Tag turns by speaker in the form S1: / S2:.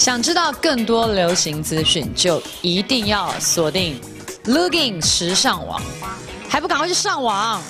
S1: 想知道更多流行资讯就一定要锁定 looking 时尚网。还不赶快去上网！